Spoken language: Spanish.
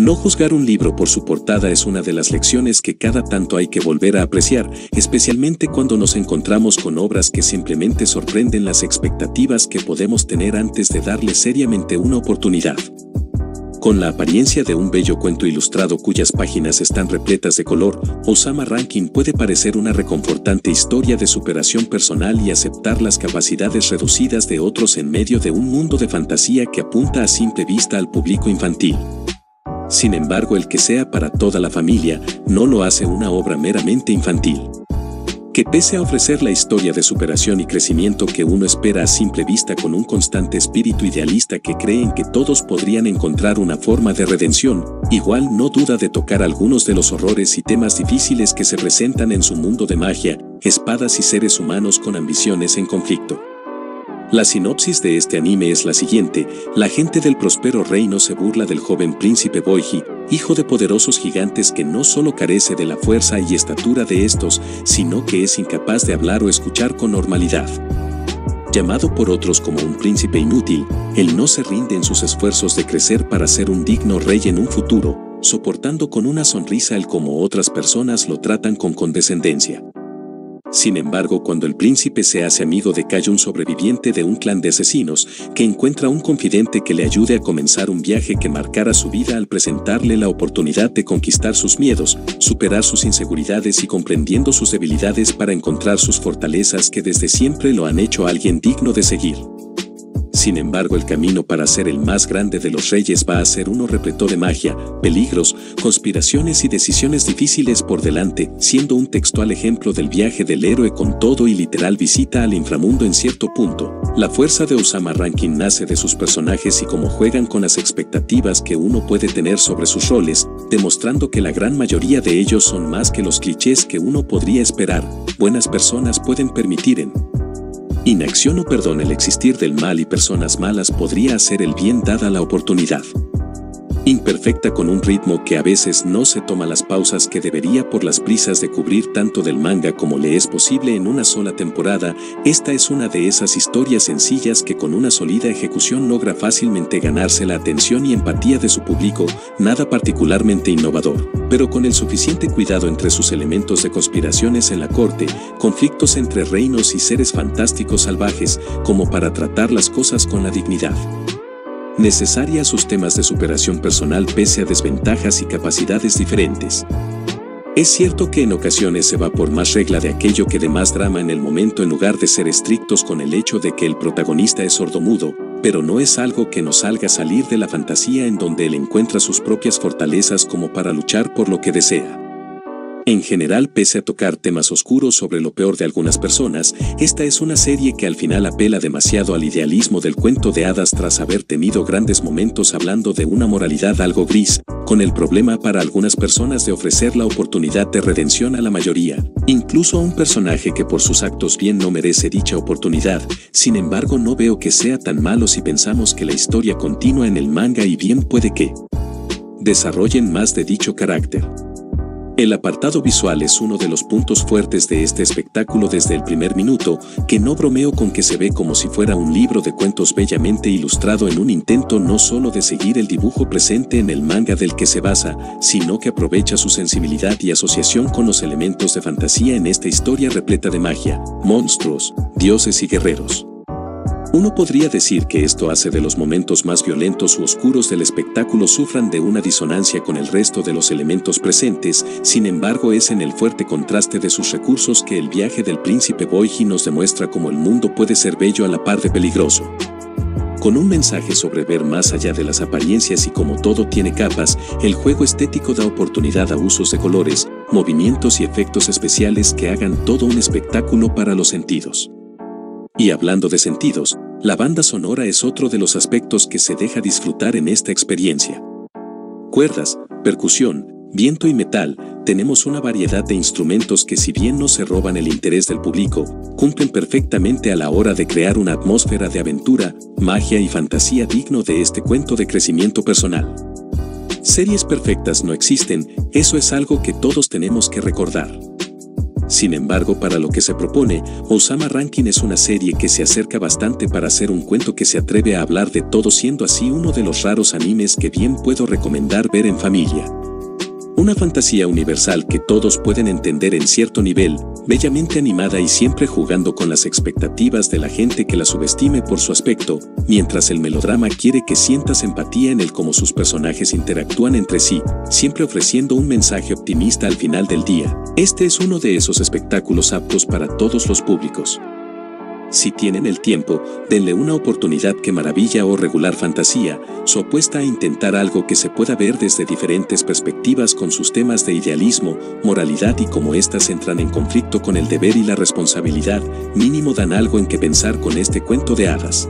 No juzgar un libro por su portada es una de las lecciones que cada tanto hay que volver a apreciar, especialmente cuando nos encontramos con obras que simplemente sorprenden las expectativas que podemos tener antes de darle seriamente una oportunidad. Con la apariencia de un bello cuento ilustrado cuyas páginas están repletas de color, Osama Rankin puede parecer una reconfortante historia de superación personal y aceptar las capacidades reducidas de otros en medio de un mundo de fantasía que apunta a simple vista al público infantil. Sin embargo, el que sea para toda la familia no lo hace una obra meramente infantil. Que pese a ofrecer la historia de superación y crecimiento que uno espera a simple vista con un constante espíritu idealista que cree en que todos podrían encontrar una forma de redención, igual no duda de tocar algunos de los horrores y temas difíciles que se presentan en su mundo de magia, espadas y seres humanos con ambiciones en conflicto. La sinopsis de este anime es la siguiente, la gente del próspero reino se burla del joven príncipe Boiji, hijo de poderosos gigantes que no solo carece de la fuerza y estatura de estos, sino que es incapaz de hablar o escuchar con normalidad. Llamado por otros como un príncipe inútil, él no se rinde en sus esfuerzos de crecer para ser un digno rey en un futuro, soportando con una sonrisa el como otras personas lo tratan con condescendencia. Sin embargo, cuando el príncipe se hace amigo de Kai, un sobreviviente de un clan de asesinos, que encuentra un confidente que le ayude a comenzar un viaje que marcará su vida al presentarle la oportunidad de conquistar sus miedos, superar sus inseguridades y comprendiendo sus debilidades para encontrar sus fortalezas que desde siempre lo han hecho alguien digno de seguir. Sin embargo, el camino para ser el más grande de los reyes va a ser uno repleto de magia, peligros, conspiraciones y decisiones difíciles por delante, siendo un textual ejemplo del viaje del héroe con todo y literal visita al inframundo en cierto punto. La fuerza de Osama Rankin nace de sus personajes y cómo juegan con las expectativas que uno puede tener sobre sus roles, demostrando que la gran mayoría de ellos son más que los clichés que uno podría esperar, buenas personas pueden permitir en Inacción o perdón el existir del mal y personas malas podría hacer el bien dada la oportunidad imperfecta con un ritmo que a veces no se toma las pausas que debería por las prisas de cubrir tanto del manga como le es posible en una sola temporada, esta es una de esas historias sencillas que con una sólida ejecución logra fácilmente ganarse la atención y empatía de su público, nada particularmente innovador, pero con el suficiente cuidado entre sus elementos de conspiraciones en la corte, conflictos entre reinos y seres fantásticos salvajes, como para tratar las cosas con la dignidad necesaria sus temas de superación personal pese a desventajas y capacidades diferentes. Es cierto que en ocasiones se va por más regla de aquello que de más drama en el momento en lugar de ser estrictos con el hecho de que el protagonista es sordomudo, pero no es algo que nos salga salir de la fantasía en donde él encuentra sus propias fortalezas como para luchar por lo que desea. En general, pese a tocar temas oscuros sobre lo peor de algunas personas, esta es una serie que al final apela demasiado al idealismo del cuento de hadas tras haber tenido grandes momentos hablando de una moralidad algo gris, con el problema para algunas personas de ofrecer la oportunidad de redención a la mayoría, incluso a un personaje que por sus actos bien no merece dicha oportunidad, sin embargo no veo que sea tan malo si pensamos que la historia continúa en el manga y bien puede que desarrollen más de dicho carácter. El apartado visual es uno de los puntos fuertes de este espectáculo desde el primer minuto, que no bromeo con que se ve como si fuera un libro de cuentos bellamente ilustrado en un intento no solo de seguir el dibujo presente en el manga del que se basa, sino que aprovecha su sensibilidad y asociación con los elementos de fantasía en esta historia repleta de magia, monstruos, dioses y guerreros. Uno podría decir que esto hace de los momentos más violentos u oscuros del espectáculo sufran de una disonancia con el resto de los elementos presentes, sin embargo es en el fuerte contraste de sus recursos que el viaje del príncipe Boiji nos demuestra cómo el mundo puede ser bello a la par de peligroso. Con un mensaje sobre ver más allá de las apariencias y como todo tiene capas, el juego estético da oportunidad a usos de colores, movimientos y efectos especiales que hagan todo un espectáculo para los sentidos. Y hablando de sentidos, la banda sonora es otro de los aspectos que se deja disfrutar en esta experiencia. Cuerdas, percusión, viento y metal, tenemos una variedad de instrumentos que si bien no se roban el interés del público, cumplen perfectamente a la hora de crear una atmósfera de aventura, magia y fantasía digno de este cuento de crecimiento personal. Series perfectas no existen, eso es algo que todos tenemos que recordar. Sin embargo, para lo que se propone, Osama Rankin es una serie que se acerca bastante para hacer un cuento que se atreve a hablar de todo siendo así uno de los raros animes que bien puedo recomendar ver en familia. Una fantasía universal que todos pueden entender en cierto nivel, bellamente animada y siempre jugando con las expectativas de la gente que la subestime por su aspecto, mientras el melodrama quiere que sientas empatía en el cómo sus personajes interactúan entre sí, siempre ofreciendo un mensaje optimista al final del día. Este es uno de esos espectáculos aptos para todos los públicos. Si tienen el tiempo, denle una oportunidad que maravilla o regular fantasía, su apuesta a intentar algo que se pueda ver desde diferentes perspectivas con sus temas de idealismo, moralidad y cómo éstas entran en conflicto con el deber y la responsabilidad, mínimo dan algo en que pensar con este cuento de hadas.